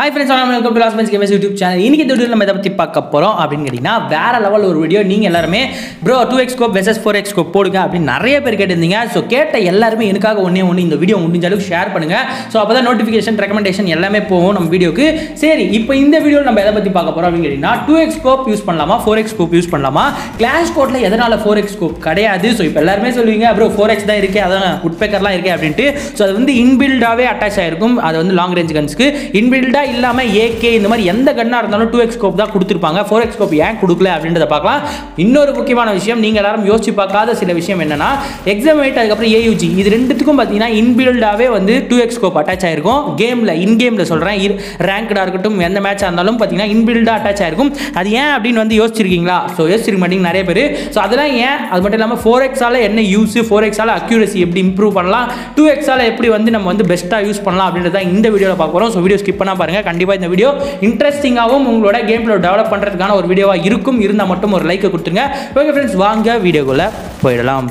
Hi friends welcome to last bench games YouTube channel இன்னைக்கு இந்த video நம்ம இதை பற்றி பார்க்க போகிறோம் அப்படின்னு கேட்டிங்கன்னா வேறு லெவல் ஒரு வீடியோ நீங்கள் எல்லாருமே bro two x scope versus four x scope போடுங்க அப்படின்னு நிறைய பேர் கேட்டிருந்தீங்க. ஸோ கேட்ட எல்லாருமே எனக்காக ஒன்றே ஒன்று இந்த வீடியோ முடிஞ்ச அளவுக்கு ஷேர் பண்ணுங்கள் ஸோ அப்போ தான் நோட்டிஃபிகேஷன் ரெக்கமெண்டேஷன் எல்லாமே போகும் நம்ம வீடியோக்கு சரி இப்போ இந்த வீடியோ நம்ம எதை பற்றி பார்க்க போகிறோம் அப்படின்னு கேட்டிங்கன்னா டூ எக்ஸ் கோப் யூஸ் பண்ணலாமா ஃபோர் எக்ஸ் கோப் யூஸ் பண்ணலாமா? கிளாஸ் கோட்டில் எதனால் ஃபோர் எக்ஸ் கோப் கிடையாது? ஸோ இப்போ எல்லாருமே சொல்லுவீங்க ப்ரோ ஃபோர் எக்ஸ் தான் இருக்கே அதான் உட்பேக்கர்லாம் இருக்கே அப்படின்ட்டு. ஸோ அது வந்து இன்பில்டாகவே அட்டாச் ஆகிருக்கும் அது வந்து லாங் ரேஞ்ச் கன்ஸ்க்கு இன்பில்டாக இல்லாமல் ஏகே இந்த மாதிரி எந்த கன்னாக இருந்தாலும் டூ எக்ஸ் ஸ்கோப் தான் கொடுத்துருப்பாங்க. ஃபோர் எக்ஸ் ஸ்கோப் ஏன் கொடுக்கல அப்படின்றத பார்க்கலாம். இன்னொரு முக்கியமான விஷயம் நீங்கள் எல்லாரும் யோசிச்சு பார்க்காத சில விஷயம் என்னன்னா எக்ஸாம் வெயிட் அதுக்கப்புறம் ஏயூஜி இது ரெண்டுத்துக்கும் பார்த்தீங்கன்னா இன்பில்டாகவே வந்து டூ எக்ஸ் ஸ்கோப் அட்டாச் ஆயிருக்கும். கேமில் இன் கேமில் சொல்கிறேன் ரேங்க்டாக இருக்கட்டும் எந்த மேட்சாக இருந்தாலும் பார்த்தீங்கன்னா இன்பில்டாக அட்டாச் ஆயிருக்கும். அது ஏன் அப்படின்னு வந்து யோசிச்சிருக்கீங்களா? ஸோ யோசிச்சிருக்க மாட்டீங்க நிறைய பேர். ஸோ அதெல்லாம் ஏன்? அது மட்டும் இல்லாமல் ஃபோர் எக்ஸால் என்ன யூஸ் ஃபோர் எக்ஸால் அக்யூரசி எப்படி இம்ப்ரூவ் பண்ணலாம்? டூ எக்ஸால் எப்படி வந்து நம்ம வந்து பெஸ்ட்டாக யூஸ் பண்ணலாம் அப்படின்றத இந்த வீடியோவில் பார்க்க போகிறோம் ஸோ வீடியோ ஸ்கிப் பண்ணால் பாருங்கள் கண்டிப்பாக இந்த வீடியோ இன்ட்ரெஸ்டிங்காகவும் உங்களோட கேம் பிளே டெவலப் பண்ணுறதுக்கான ஒரு வீடியோவாக இருக்கும். இருந்தால் மட்டும் ஒரு லைக்கை கொடுத்துருங்க. ஓகே ஃப்ரெண்ட்ஸ் வாங்க வீடியோக்குள்ளே போயிடலாம்.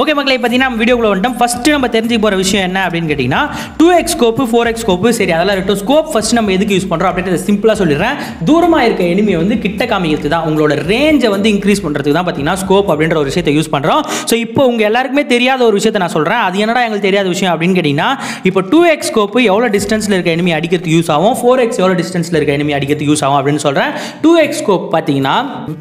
ஓகே மக்களை பார்த்தீங்கன்னா நம்ம வீடியோக்குள்ள வந்துட்டோம். ஃபஸ்ட்டு நம்ம தெரிஞ்சுக்க போகிற விஷயம் என்ன அப்படின்னு கேட்டிங்கன்னா two x scope four x scope சரி அதெல்லாம் இருக்கட்டும். ஸ்கோப் ஃபஸ்ட் நம்ம எதுக்கு யூஸ் பண்ணுறோம் அப்படின்றத சிம்பிளாக சொல்லிடுறேன். தூரமாக இருக்க எனிமியை வந்து கிட்ட காமிக்கிறது தான் உங்களோட ரேஞ்சை வந்து இன்க்ரீஸ் பண்ணுறதுக்கு தான் பார்த்தீங்கன்னா ஸ்கோப் அப்படின்ற ஒரு விஷயத்தை யூஸ் பண்ணுறோம் ஸோ இப்போ உங்கள் எல்லாருக்குமே தெரியாத ஒரு விஷயத்தை நான் சொல்கிறேன் அது என்னடா எங்களுக்கு தெரியாத விஷயம் அப்படின்னு கேட்டிங்கன்னா இப்போ டூ எக்ஸ் ஸ்கோப்பு எவ்வளோ டிஸ்டன்ஸில் இருக்க எனிமி அடிக்கிறதுக்கு யூஸ் ஆகும்? ஃபோர் எக்ஸ் எவ்வளோ டிஸ்டன்ஸில் இருக்க எனிமி அடிக்கிறதுக்கு யூஸ் ஆகும் அப்படின்னு சொல்கிறேன் டூ எக்ஸ் ஸ்கோப் பார்த்தீங்கன்னா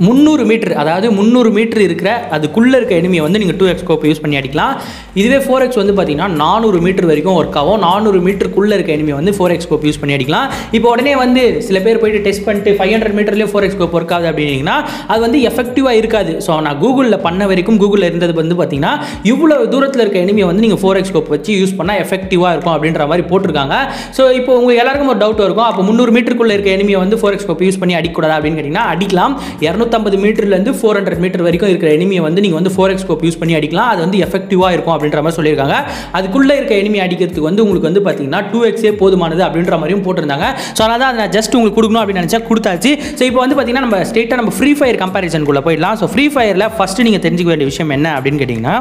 முந்நூறு மீட்டர் அதாவது முந்நூறு மீட்டர் இருக்கிற அதுக்குள்ளே இருக்க எனிமியை வந்து நீங்கள் டூ எக்ஸ் ஸ்கோப் யூஸ் பண்ணி அடிக்கலாம். இதுவே ஃபோர் எக்ஸ் வந்து பார்த்தீங்கன்னா நானூறு மீட்டர் வரைக்கும் ஒர்க் ஆகும். நானூறு மீட்டருக்குள்ளே இருக்க எனிமி வந்து ஃபோர் எக்ஸ் ஸ்கோப் யூஸ் பண்ணி அடிக்கலாம். இப்போ உடனே வந்து சில பேர் போயிட்டு டெஸ்ட் பண்ணிட்டு ஃபைவ் ஹண்ட்ரட் மீட்டர்லேயே ஃபோர் எக்ஸ் ஸ்கோப் ஒர்க் ஆகுது அப்படின்னீங்கன்னா அது வந்து எஃபெக்டிவாக இருக்காது. ஸோ நான் கூகுளில் பண்ண வரைக்கும் கூகுளில் இருந்தது வந்து பார்த்தீங்கன்னா இவ்வளோ தூரத்தில் இருக்க எனிமியை வந்து நீங்கள் ஃபோர் எக்ஸ் ஸ்கோப் வச்சு யூஸ் பண்ணால் எஃபெக்டிவாக இருக்கும் அப்படின்ற மாதிரி போட்டிருக்காங்க. ஸோ இப்போ உங்களுக்கு எல்லாருக்கும் ஒரு டவுட் இருக்கும். அப்போ முந்நூறு மீட்டருக்குள்ளே இருக்க எனிமியை வந்து ஃபோர் எக்ஸ் ஸ்கோப் யூஸ் பண்ணி அடிக்கூடாது அப்படின்னு கேட்டிங்கன்னா அடிக்கலாம். இரநூத்தம்பது மீட்டர்லேருந்து ஃபோர் ஹண்ட்ரட் மீட்டர் வரைக்கும் இருக்கிற எனிமியை வந்து நீங்கள் வந்து ஃபோர் எக்ஸ் ஸ்கோப் யூஸ் பண்ணி அடிக்கலாம். அது வந்து எஃபெக்டிவாக இருக்கும் அப்படின்ற மாதிரி சொல்லியிருக்காங்க. அதுக்குள்ளே இருக்க எனிமி அடிக்கிறதுக்கு வந்து உங்களுக்கு வந்து பார்த்தீங்கன்னா டூ எக்ஸே போதுமானது அப்படின்ற மாதிரியும் போட்டிருந்தாங்க. ஸோ அதனால் தான் அதை நான் ஜஸ்ட் உங்களுக்கு கொடுக்கணும் அப்படின்னு நினச்சா கொடுத்தாச்சு. ஸோ இப்போ வந்து பார்த்தீங்கன்னா நம்ம ஸ்டேட்டாக நம்ம ஃப்ரீ ஃபயர் கம்பேரிசனுக்குள்ளே போயிடலாம். ஸோ ஃப்ரீ ஃபயரில் ஃபஸ்ட்டு நீங்கள் தெரிஞ்சுக்க வேண்டிய விஷயம் என்ன அப்படின்னு கேட்டிங்கன்னா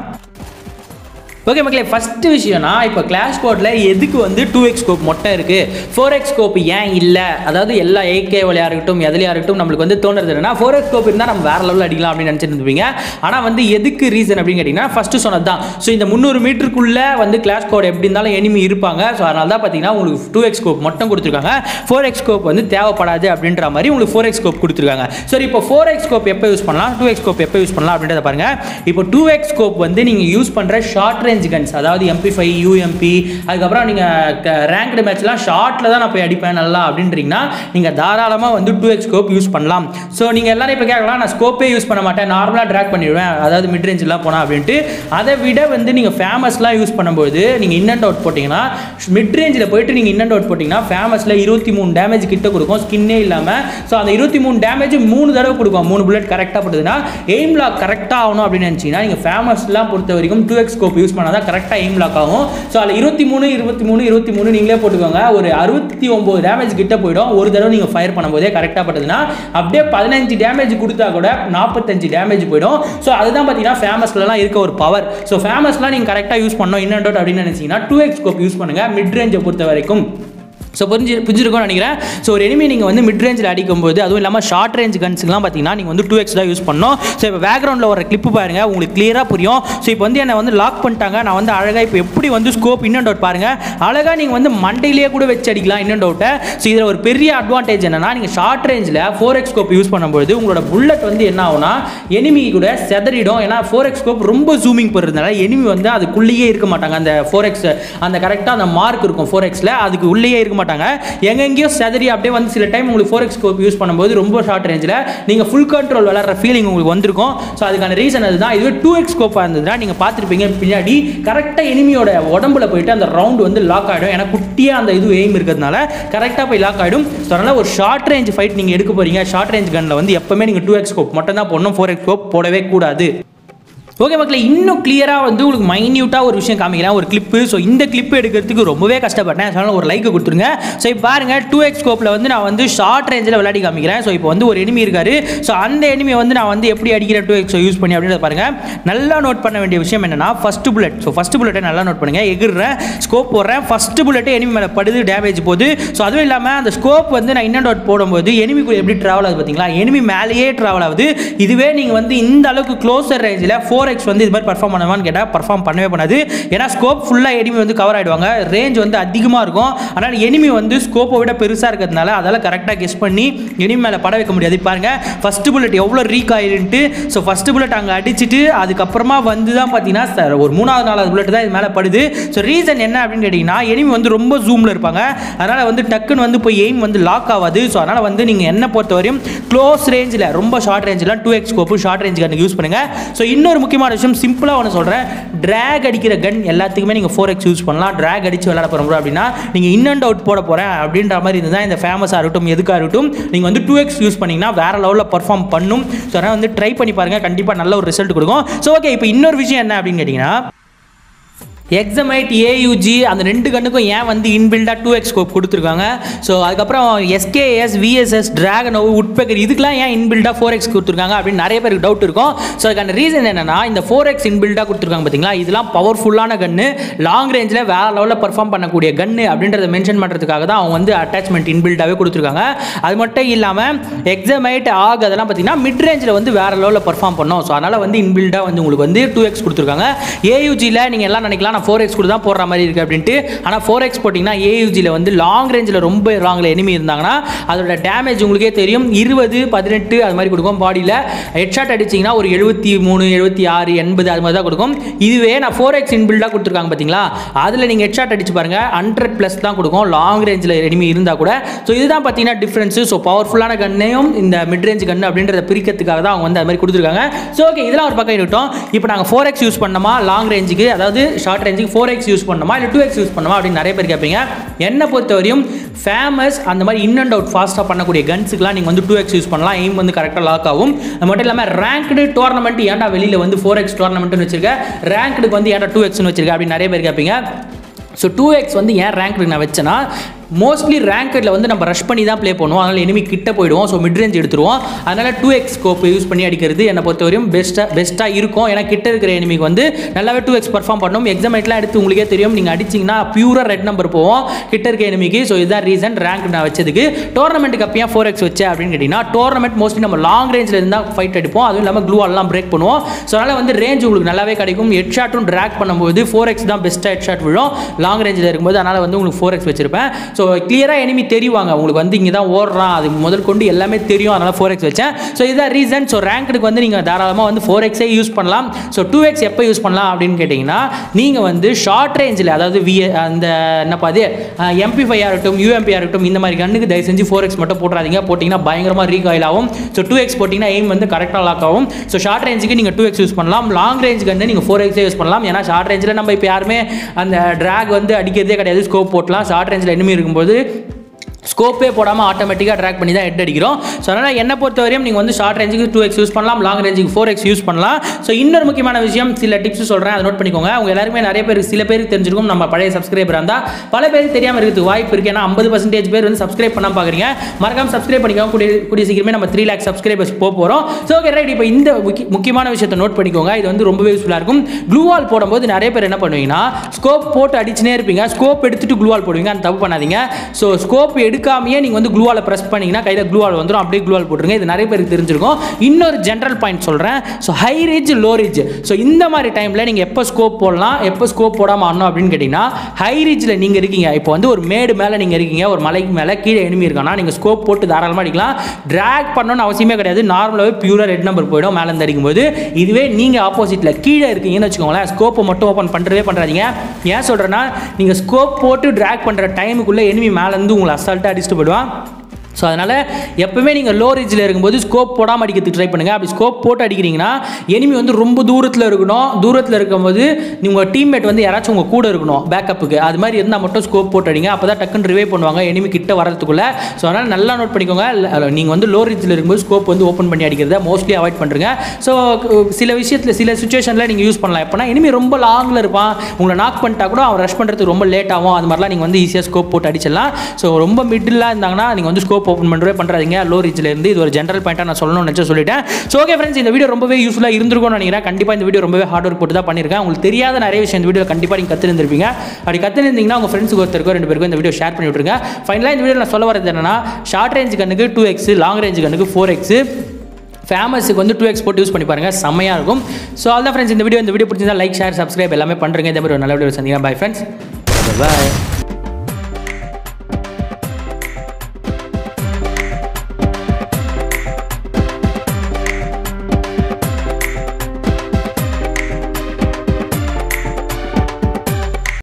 ஓகே மக்களே ஃபஸ்ட்டு விஷயம்னா இப்போ கிளாஷ் கோட்டில் எதுக்கு வந்து டூ எக்ஸ் ஸ்கோப் மொட்டை இருக்குது ஃபோர் எக்ஸ் ஸ்கோப் ஏன் இல்லை? அதாவது எல்லா ஏகே வழியாக இருக்கட்டும் எதுலையாக இருக்கட்டும் நம்மளுக்கு வந்து தோணுறது என்னன்னா ஃபோர் எக்ஸ் ஸ்கோப் இருந்தால் நம்ம வேறு லெவலில் அடிக்கலாம் அப்படின்னு நினச்சிருந்துப்பீங்க ஆனால் வந்து எதுக்கு ரீசன் அப்படின்னு கேட்டிங்கன்னா ஃபஸ்ட்டு சொன்னது தான் ஸோ இந்த முந்நூறு மீட்டருக்குள்ளே வந்து கிளாஷ் கோட் எப்படி இருந்தாலும் எனிமி இருப்பாங்க. ஸோ அதனால தான் பார்த்தீங்கன்னா உங்களுக்கு டூ எக்ஸ் ஸ்கோப் மட்டும் கொடுத்துருக்காங்க. ஃபோர் எக்ஸ் ஸ்கோப் வந்து தேவைப்படாது அப்படின்ற மாதிரி உங்களுக்கு ஃபோர் எக்ஸ் ஸ்கோப் கொடுத்துருக்காங்க. சரி இப்போ ஃபோர் எக்ஸ் ஸ்கோப் எப்போ யூஸ் பண்ணலாம்? டூ எக்ஸ் ஸ்கோப் எப்போ யூஸ் பண்ணலாம் அப்படின்றத பாருங்கள் இப்போ டூ எக்ஸ் ஸ்கோப் வந்து நீங்கள் யூஸ் பண்ணுற ஷார்ட் ரேஞ்ச் கன்ஸ் அதாவது எம்பி ஃபைவ் யூஎம்பி அதுக்கப்புறம் நீங்கள் ரேங்க்டு மேட்ச்லாம் ஷார்ட்டில் தான் நான் போய் அடிப்பேன் நல்லா அப்படின்றீங்கன்னா நீங்கள் தாராளமாக வந்து டூ எக்ஸ் ஸ்கோப் யூஸ் பண்ணலாம். ஸோ நீங்கள் எல்லாரும் இப்போ கேட்கலாம் நான் ஸ்கோப்பே யூஸ் பண்ண மாட்டேன் நார்மலாக ட்ராக் பண்ணிடுவேன் அதாவது மிட் ரேஞ்செலாம் போனால் அப்படின்ட்டு. அதை விட வந்து நீங்கள் ஃபேமஸ்லாம் யூஸ் பண்ணும்போது நீங்கள் இன் அண்ட் அவுட் போட்டிங்கன்னா மிட் ரேஞ்சில் போயிட்டு நீங்கள் இன் அண்ட் அவுட் போட்டிங்கன்னா ஃபேமஸில் இருபத்தி மூணு டேமேஜ் கிட்ட கொடுக்கும் ஸ்கின்னே இல்லாமல் ஸோ அந்த இருபத்தி மூணு டேமேஜ் மூணு தடவை கொடுக்கும் மூணு புல்லட் கரெக்டாக போட்டதுன்னா எய்ம் லாக் கரெக்டாக ஆகணும் அப்படின்னு நினச்சிங்கன்னா நீங்கள் ஃபேமஸ்லாம் பொறுத்த வரைக்கும் டூ எக்ஸ் ஸ்கோப் யூஸ் பண்ணால் தான் கரெக்டாக எய்ம் லாக் ஆகும். ஸோ அதில் இருபத்தி மூணு இருபத்தி மூணு இருபத்தி மூணு நீங்களே போட்டுக்கோங்க. ஒரு அறுபத்தி ஒம்பது டேமேஜ் கிட்ட போயிடும். ஒரு தடவை நீங்கள் ஃபயர் பண்ணும்போதே கரெக்டாக பட்டதுன்னா அப்படியே பதினஞ்சு டேமேஜ் கொடுத்தா கூட நாற்பத்தஞ்சு டேமேஜ் போயிடும். ஸோ அதுதான் பார்த்தீங்கன்னா ஃபேமஸ்லலாம் இருக்க ஒரு பவர் ஸோ ஃபேமஸ்லாம் நீங்கள் கரெக்டாக யூஸ் பண்ணோம். இன் அண்ட் அப்படின்னு நினச்சிங்கன்னா டூ எக்ஸ் ஸ்கோப் யூஸ் பண்ணுங்கள் மிட் ரேஞ்சை பொறுத்த வரைக்கும் ஸோ புரிஞ்சு புரிஞ்சிருக்கும்னு நினைக்கிறேன். ஸோ ஒரு எனிமி நீங்கள் வந்து மிட் ரேஞ்சில் அடிக்கும்போது அதுவும் இல்லாமல் ஷார்ட் ரேஞ்ச் கன்ஸுக்குலாம் பார்த்தீங்கன்னா நீங்கள் வந்து டூ எக்ஸ் தான் யூஸ் பண்ணணும். ஸோ இப்போ பேக்ரவுண்டில் ஒரு கிளிப்பு பாருங்கள் உங்களுக்கு கிளியராக புரியும். ஸோ இப்போ வந்து என்னை வந்து லாக் பண்ணிட்டாங்க. நான் வந்து அழகாக இப்போ எப்படி வந்து ஸ்கோப் இன் அண்ட் அவுட் பாருங்கள் அழகாக நீங்கள் வந்து மண்டையிலேயே கூட வச்சு அடிக்கலாம் இன் அண்ட் அவுட்டை ஸோ இதில் ஒரு பெரிய அட்வான்டேஜ் என்னன்னா நீங்கள் ஷார்ட் ரேஞ்சில் ஃபோர் எக்ஸ் ஸ்கோப் யூஸ் பண்ணும்போது உங்களோட புல்லட் வந்து என்ன ஆகும்னா எனிமி கூட செதறிடும். ஏன்னா ஃபோர் எக்ஸ் ஸ்கோப் ரொம்ப ஜூமிங் போடுறதுனால எனிமி வந்து அதுக்குள்ளேயே இருக்க மாட்டாங்க. அந்த ஃபோர் எக்ஸ் அந்த கரெக்டாக அந்த மார்க் இருக்கும் ஃபோர் எக்ஸில் அதுக்கு உள்ளேயே இருக்க மாட்டாங்க. எங்க எங்கேயோ செதறி அப்படியே வந்து சில டைம் உங்களுக்கு ஃபோர் எக்ஸ் ஸ்கோப் யூஸ் பண்ணும்போது ரொம்ப ஷார்ட் ரேஞ்சில் நீங்கள் ஃபுல் கண்ட்ரோல் விளாட்ற ஃபீலிங் உங்களுக்கு வந்திருக்கும். ஸோ அதுக்கான ரீசன் அதுதான். இதுவே டூ எக்ஸ் ஸ்கோப்பாக இருந்ததுன்னா நீங்கள் பார்த்துருப்பீங்க பின்னாடி கரெக்டாக எனிமியோட உடம்புல போயிட்டு அந்த ரவுண்ட் வந்து லாக் ஆகிடும் ஏன்னா குட்டியாக அந்த இது எய்ம் இருக்கிறதுனால கரெக்டாக போய் லாக் ஆகிடும் ஸோ அதனால் ஒரு ஷார்ட் ரேஞ்ச் ஃபைட் நீங்கள் எடுக்க போகிறீங்க ஷார்ட் ரேஞ்ச் கனில் வந்து எப்போவுமே நீங்கள் டூ எக்ஸ் ஸ்கோப் மட்டும் தான் போடணும். ஃபோர் எக்ஸ் ஸ்கோப் போடவே கூடாது. ஓகே மக்களே இன்னும் கிளியராக வந்து உங்களுக்கு மைன்யூட்டாக ஒரு விஷயம் காமிக்கிறேன் ஒரு கிளிப்பு ஸோ இந்த கிளிப் எடுக்கிறதுக்கு ரொம்பவே கஷ்டப்பட்டேன். அதனால ஒரு லைக் கொடுத்துருங்க. ஸோ இப்போ பாருங்கள் டூ எக்ஸ் ஸ்கோப்பில் வந்து நான் வந்து ஷார்ட் ரேஞ்சில் விளையாடி காமிக்கிறேன். ஸோ இப்போ வந்து ஒரு எனிமி இருக்கார். ஸோ அந்த எனிமியை வந்து நான் வந்து எப்படி அடிக்கிறேன் டூ எக்ஸ் யூஸ் பண்ணி அப்படின்றத பாருங்கள் நல்லா நோட் பண்ண வேண்டிய விஷயம் என்னன்னா ஃபஸ்ட்டு புல்லட் ஸோ ஃபஸ்ட்டு புல்லட்டை நல்லா நோட் பண்ணுங்கள் எகிர்றேன் ஸ்கோப் போடுறேன். ஃபஸ்ட்டு புல்லட்டே எனிமி மேலே படுது டேமேஜ் போகுது. ஸோ அதுவும் இல்லாமல் அந்த ஸ்கோப் வந்து நான் இன்னும் டோட் போடும்போது எனிமிக்குள்ள எப்படி ட்ராவல் ஆகுது பார்த்தீங்களா எனிமி மேலேயே ட்ராவல் ஆகுது. இதுவே நீங்கள் வந்து இந்த அளவுக்கு க்ளோசர் ரேஞ்சில் ஃபோர் எக்ஸ் வந்து இது மாதிரி பர்ஃபார்ம் பண்ணுவான்னு கேட்டால் பர்ஃபார்ம் பண்ணவே பண்ணாது. ஏன்னா ஸ்கோப் ஃபுல்லாக எனிமி வந்து கவர் ஆகிடுவாங்க ரேஞ்ச் வந்து அதிகமாக இருக்கும். அதனால் எனிமி வந்து ஸ்கோப்பை விட பெருசாக இருக்கிறதுனால அதால் கரெக்டாக கெஸ் பண்ணி எனிமி மேலே பட வைக்க முடியாது. பாருங்க ஃபஸ்ட்டு புல்லட் எவ்வளோ ரீக் ஆயிடுன்ட்டு ஸோ ஃபஸ்ட்டு புல்லட் அங்கே அடிச்சுட்டு அதுக்கப்புறமா வந்து தான் பார்த்தீங்கன்னா சார் ஒரு மூணாவது நாலாவது புல்லட் தான் இது மேலே படுது. ஸோ ரீசன் என்ன அப்படின்னு கேட்டிங்கன்னா எனிமி வந்து ரொம்ப ஜூமில் இருப்பாங்க. அதனால் வந்து டக்குன்னு வந்து போய் எய்ம் வந்து லாக் ஆகாது. ஸோ அதனால் வந்து நீங்கள் என்ன பொறுத்தவரையும் க்ளோஸ் ரேஞ்சில் ரொம்ப ஷார்ட் ரேஞ்சில் டூ எக்ஸ் கோப்பு ஷார்ட் ரேஞ்ச் கன் யூஸ் பண்ணுங்கள் ஸோ இன்னொரு முக்கிய முக்கியமான விஷயம் சிம்பிளாக ஒன்று சொல்கிறேன் ட்ராக் அடிக்கிற கன் எல்லாத்துக்குமே நீங்கள் ஃபோர் எக்ஸ் யூஸ் பண்ணலாம். ட்ராக் அடித்து விளாட போகிறோம் அப்படின்னா நீங்கள் இன் அண்ட் அவுட் போட போகிறேன் அப்படின்ற மாதிரி இருந்தால் இந்த ஃபேமஸாக இருக்கட்டும் எதுக்காக இருக்கட்டும் நீங்கள் வந்து டூ எக்ஸ் யூஸ் பண்ணிங்கன்னா வேறு லெவலில் பர்ஃபார்ம் பண்ணும். ஸோ அதனால் வந்து ட்ரை பண்ணி பாருங்கள் கண்டிப்பாக நல்ல ஒரு ரிசல்ட் கொடுக்கும். ஸோ ஓகே இப்போ இன்னொரு விஷயம் என்ன அப்படின்னு கேட்டிங்கன்னா எக்ஸமைட் ஏயூஜி அந்த ரெண்டு கண்ணுக்கும் ஏன் வந்து இன்பில்டாக டூ எக்ஸ் ஸ்கோப் கொடுத்துருக்காங்க? ஸோ அதுக்கப்புறம் எஸ்கேஎஸ் விஎஸ்எஸ் டிராகன் உட்பெக்கர் இதுக்கெலாம் ஏன் இன்பில்டாக ஃபோர் எக்ஸ் கொடுத்துருக்காங்க அப்படின்னு நிறைய பேருக்கு டவுட் இருக்கும். ஸோ அதுக்கான ரீசன் என்னன்னா இந்த ஃபோர் எக்ஸ் இன்பில்டாக கொடுத்துருக்காங்க பார்த்தீங்களா இதெல்லாம் பவர்ஃபுல்லான கன்று லாங் ரேஞ்சில் வேற லெவலில் பர்ஃபார்ம் பண்ணக்கூடிய கன்று அப்படின்றத மென்ஷன் பண்ணுறதுக்காக தான் அவங்க வந்து அட்டாச்மெண்ட் இன்பில்டாகவே கொடுத்துருக்காங்க. அது மட்டும் இல்லாமல் எக்ஸமைட் ஆக அதெல்லாம் பார்த்தீங்கன்னா மிட் ரேஞ்சில் வந்து வேறு லெவலில் பர்ஃபார்ம் பண்ணோம். ஸோ அதனால் வந்து இன்பில்டாக வந்து உங்களுக்கு வந்து டூ எக்ஸ் கொடுத்துருக்காங்க. ஏயூஜியில் நீங்கள் எல்லாம் நினைக்கலாம் ஃபோர் எக்ஸ் கூட தான் போடுற மாதிரி இருக்குது அப்படின்ட்டு. ஆனால் ஃபோர் எக்ஸ் போட்டிங்கன்னா ஏயூஜியில் வந்து லாங் ரேஞ்சில் ரொம்ப லாங்கில் எனிமி இருந்தாங்கன்னா அதோட டேமேஜ் உங்களுக்கே தெரியும். இருபது பதினெட்டு அது மாதிரி கொடுக்கும் பாடியில் ஹெட்ஷாட் அடிச்சிங்கன்னா ஒரு எழுபத்தி மூணு எழுபத்தி ஆறு எண்பது அது மாதிரி தான் கொடுக்கும். இதுவே நான் ஃபோர் எக்ஸ் இன்பில்டாக கொடுத்துருக்காங்க பார்த்தீங்களா அதில் நீங்கள் ஹெட்ஷாட் அடிச்சு பாருங்கள் ஹண்ட்ரட் ப்ளஸ் தான் கொடுக்கும். லாங் ரேஞ்சில் எனிமி இருந்தால் கூட. ஸோ இதுதான் பார்த்தீங்கன்னா டிஃப்ரென்ஸு ஸோ பவர்ஃபுல்லான கண்ணையும் இந்த மிட் ரேஞ்ச் கன்று அப்படின்றத பிரிக்கிறதுக்காக தான் அவங்க வந்து அது மாதிரி கொடுத்துருக்காங்க. ஸோ ஓகே இதெல்லாம் ஒரு பக்கம் இருக்கட்டும். இப்போ நாங்கள் ஃபோர் எக்ஸ் யூஸ் பண்ணோமா லாங் ரேஞ்சுக்கு அதாவது ஷார்ட் ரேஞ்சுக்கு ஃபோர் எக்ஸ் யூஸ் பண்ணணுமா இல்லை டூ எக்ஸ் யூஸ் பண்ணணுமா அப்படின்னு நிறைய பேர் கேட்பீங்க. என்னை பொறுத்தவரையும் ஃபேமஸ் அந்த மாதிரி இன் அண்ட் அவுட் ஃபாஸ்ட்டாக பண்ணக்கூடிய கன்ஸுக்குலாம் நீங்கள் வந்து டூ எக்ஸ் யூஸ் பண்ணலாம். எய்ம் வந்து கரெக்டாக லாக் ஆகும். அது மட்டும் இல்லாமல் ரேங்க்டு டோர்னமெண்ட் ஏன்டா வெளியில் வந்து ஃபோர் எக்ஸ் டோர்னமெண்ட்னு வச்சிருக்கேன் ரேங்க்டுக்கு வந்து ஏன்டா டூ எக்ஸ்னு வச்சிருக்கேன் அப்படின்னு நிறைய பேர் கேட்பீங்க. ஸோ டூ எக்ஸ் வந்து ஏன் ரேங்க்டு நான் வச்சேன்னா மோஸ்ட்லி ரேங்கடில் வந்து நம்ம ரஷ் பண்ணி தான் ப்ளே பண்ணுவோம். அதனால் எனிமி கிட்ட போயிடுவோம். ஸோ மிட் ரேஞ்ச் எடுத்துருவோம். அதனால் டூ எக்ஸ் ஸ்கோப் யூஸ் பண்ணி அடிக்கிறது என்னை பொறுத்தவரையும் பெஸ்ட்டாக பெஸ்ட்டாக இருக்கும். ஏன்னா கிட்ட இருக்கிற எனிமிக்கு வந்து நல்லாவே டூ எக்ஸ் பர்ஃபார்ம் பண்ணும். எக்ஸாமேட்லாம் எடுத்து உங்களுக்கே தெரியும். நீங்கள் அடிச்சிங்கன்னா பியூராக ரெட் நம்பர் போவோம். கிட்ட இருக்க எனிமிக்கு ஸோ இதுதான் ரீசன் ரேங்க் நான் வச்சதுக்கு. டோர்னமெண்ட்டுக்கு அப்போ ஃபோர் எக்ஸ் வச்சேன் அப்படின்னு கேட்டிங்கன்னா டோர்னமெண்ட் மோஸ்ட்லி நம்ம லாங் ரேஞ்சில் இருந்தால் ஃபைட் அடிப்போம். அதுவும் இல்லாமல் க்ளூ எல்லாம் பிரேக் பண்ணுவோம். ஸோ அதனால் வந்து ரேஞ்ச் உங்களுக்கு நல்லாவே கிடைக்கும். ஹெட் ஷாட்டும் ட்ராக் பண்ணும்போது ஃபோர் எக்ஸ் தான் பெஸ்ட்டாக ஹெட் ஷாட் விழும் லாங் ரேஞ்சில் இருக்கும்போது அதனால் வந்து உங்களுக்கு ஃபோர் எக்ஸ் வச்சிருப்பேன். ஸோ கிளியராக எனிமி தெரிவாங்க. உங்களுக்கு வந்து இங்கே தான் ஓடுறான். அது முதல் கொண்டு எல்லாமே தெரியும். அதனால் ஃபோர் எக்ஸ் வச்சேன். ஸோ இதுதான் ரீசன் ஸோ ரேங்க்டுக்கு வந்து நீங்கள் தாராளமாக வந்து ஃபோர் எக்ஸே யூஸ் பண்ணலாம். ஸோ டூ எக்ஸ் எப்போ யூஸ் பண்ணலாம் அப்படின்னு கேட்டிங்கன்னா நீங்கள் வந்து ஷார்ட் ரேஞ்சில் அதாவது வி அந்த என்னப்பா அது எம்பி ஃபைவ் இருக்கட்டும் யூஎம்பியாக இருக்கட்டும் இந்த மாதிரி கண்ணுக்கு தயவு செஞ்சு ஃபோர் எக்ஸ் மட்டும் போட்டுறாதீங்க. போட்டிங்கன்னா பயங்கரமாக ரீகாயில் ஆகும் ஸோ டூ எக்ஸ் போட்டிங்கன்னா எய்ம் வந்து கரெக்டாக லாக் ஆகும். ஸோ ஷார்ட் ரேஞ்சுக்கு நீங்கள் டூ எக்ஸ் யூஸ் பண்ணலாம். லாங் ரேஞ்சுக்கு வந்து நீங்கள் ஃபோர் எக்ஸே யூஸ் பண்ணலாம். ஏன்னா ஷார்ட் ரேஞ்சில் நம்ம இப்போ யாருமே அந்த ட்ராக் வந்து அடிக்கிறதே கிடையாது. ஸ்கோப் போட்டலாம். ஷார்ட் ரேஞ்சில் enemy இருக்கும்போது ஸ்கோப்பே போடாமல் ஆட்டோமேட்டிக்காக ட்ராக் பண்ணி தான் ஹெட் அடிக்கிறோம். ஸோ அதனால் என்னை பொறுத்தவரையும் நீங்கள் வந்து ஷார்ட் ரேஞ்சுக்கு டூ எக்ஸ் யூஸ் பண்ணலாம் லாங் ரேஞ்சுக்கு ஃபோர் எக்ஸ் யூஸ் பண்ணலாம். ஸோ இன்னொரு முக்கியமான விஷயம் சில டிப்ஸ் சொல்கிறேன் அதை நோட் பண்ணிக்கோங்க. அவங்க எல்லாருமே நிறைய பேர் சில பேருக்கு தெரிஞ்சிருக்கும். நம்ம பழைய சப்ஸ்கிரைபர் இருந்தால் பல பேருக்கு தெரியாமல் இருக்கிறதுக்கு வாய்ப்பு இருக்குது ஏன்னா ஐம்பது பர்சன்டேஜ் பேர் வந்து சப்ஸ்கிரைப் பண்ணால் பார்க்குறீங்க மறக்காம சப்ஸ்கிரைப் பண்ணிக்கோங்க. கூடிய கூடிய சீக்கிரமே நம்ம த்ரீ லேக் சப்ஸ்கிரைபர்ஸ் போக போகிறோம் ஸோ ஓகே ரைட் இப்போ இந்த முக்கியமான விஷயத்தை நோட் பண்ணிக்கோங்க. இது வந்து ரொம்பவே யூஸ்ஃபுல்லாக இருக்கும். க்ளூவால் போடும்போது நிறைய பேர் என்ன பண்ணுவீங்கன்னா ஸ்கோப் போட்டு அடிச்சுனே இருப்பீங்க. ஸ்கோப் எடுத்துட்டு க்ளூவால் போடுவீங்க. அந்த தப்பு பண்ணாதீங்க. ஸோ ஸ்கோப் எடு எடுக்காமையே நீங்கள் வந்து க்ளூவால் ப்ரெஸ் பண்ணீங்கன்னா கையில் க்ளூவால் வந்துடும் அப்படியே க்ளூவால் போட்டுருங்க. இது நிறைய பேருக்கு தெரிஞ்சிருக்கும். இன்னொரு ஜென்ரல் பாயிண்ட் சொல்கிறேன் so high range low range so இந்த மாதிரி டைமில் நீங்கள் எப்போ ஸ்கோப் போடலாம் எப்போ ஸ்கோப் போடாமல் ஆடணும் அப்படின்னு கேட்டிங்கன்னா ஹை ரேஜில் நீங்கள் இருக்கீங்க. இப்போ வந்து ஒரு மேடு மேலே நீங்கள் இருக்கீங்க ஒரு மலைக்கு மேலே கீழே எனிமி இருக்கானா நீங்கள் ஸ்கோப் போட்டு தாராளமாக அடிக்கலாம். ட்ராக் பண்ணணும்னு அவசியமே கிடையாது. நார்மலாகவே பியூராக ரெட் நம்பர் போயிடும் மேலே இருந்து அடிக்கும்போது. இதுவே நீங்கள் ஆப்போசிட்டில் கீழே இருக்கீங்கன்னு வச்சுக்கோங்களேன். ஸ்கோப்பை மட்டும் ஓப்பன் பண்ணுறவே பண்ணுறாதீங்க ஏன் சொல்கிறேன்னா நீங்கள் ஸ்கோப் போட்டு ட்ராக் பண்ணுற டைமுக்குள்ளே எனிமி மேலேருந்து உங்களை அசால்ட்டாக அடிச்சுட்டு போயிடுவான். ஸோ அதனால் எப்பவுமே நீங்கள் லோ ரேஞ்சில் இருக்கும்போது ஸ்கோப் போடாமல் அடிக்கிறதுக்கு ட்ரை பண்ணுங்கள் அப்படி ஸ்கோப் போட்டு அடிக்கிறீங்கன்னா எனிமி வந்து ரொம்ப தூரத்தில் இருக்கணும். தூரத்தில் இருக்கும்போது உங்கள் டீம்மேட் வந்து யாராச்சும் உங்கள் கூட இருக்கணும் பேக்கப்புக்கு அது மாதிரி இருந்தால் மட்டும் ஸ்கோப் போட்டு அடிங்க. அப்போ தான் டக்குன்னு ரிவே பண்ணுவாங்க எனிமி கிட்ட வரதுக்குள்ள ஸோ அதனால் நல்லா நோட் பண்ணிக்கோங்க. நீங்கள் வந்து லோ ரேஞ்சில் இருக்கும்போது ஸ்கோப் வந்து ஓப்பன் பண்ணி அடிக்கிறத மோஸ்ட்லி அவாய்ட் பண்ணுறங்க ஸோ சில விஷயத்தில் சில சுச்சுவேஷனில் நீங்கள் யூஸ் பண்ணலாம். எப்போனா எனிமி ரொம்ப லாங்கில் இருப்பான். உங்களை நாக் பண்ணிட்டா கூட அவன் ரஷ் பண்ணுறதுக்கு ரொம்ப லேட் ஆகும். அது மாதிரிலாம் நீங்கள் வந்து ஈஸியாக ஸ்கோப் போட்டு அடிச்சிடலாம். ஸோ ரொம்ப மிடில் இருந்தாங்கன்னா நீங்கள் வந்து ஸ்கோப் ஓப்பன் பண்ணுறே பண்ணுறாதீங்க லோ ரீச்லேருந்து இருந்து இது ஒரு ஜென்ரல் பாயிண்டாக நான் சொல்லணும்னு நினச்சி சொல்லிட்டேன். ஸோ ஓகே ஃப்ரெண்ட்ஸ் இந்த வீடியோ ரொம்பவே யூஸ்ஃபுல்லாக இருந்திருக்கும்னு நினைக்கிறேன். கண்டிப்பாக இந்த வீடியோ ரொம்பவே ஹார்ட் ஒர்க் போட்டு தான் பண்ணியிருக்கேன். உங்களுக்கு தெரியாத நிறைய விஷயம் இந்த வீடியோ கண்டிப்பாக நீங்கள் கற்றுருந்துருப்பீங்க அப்படி கற்றுருந்தீங்கன்னா உங்கள் ஃப்ரெண்ட்ஸுக்கு ஒருத்தருக்கோ ரெண்டு பேருக்கும் இந்த வீடியோ ஷேர் பண்ணி விட்டுருங்க. ஃபைனலாக இந்த வீடியோ நான் சொல்ல வரது என்னன்னா ஷார்ட் ரேஞ்ச் கண்ணுக்கு டூ எக்ஸ் லாங் ரேஞ்ச் கண்ணுக்கு ஃபோர் எக்ஸ் ஃபேமஸுக்கு வந்து டூ எக்ஸ் போட்டு யூஸ் பண்ணி பாருங்கள் செம்மையாக இருக்கும். ஸோ அதான் ஃப்ரெண்ட்ஸ் இந்த வீடியோ இந்த வீடியோ பிடிச்சிருந்தா லைக் ஷேர் சப்ஸ்கிரைப் எல்லாமே பண்ணுறேங்க இந்த மாதிரி ஒரு நல்ல வீடியோ சந்திக்கிறேன். Bye friends bye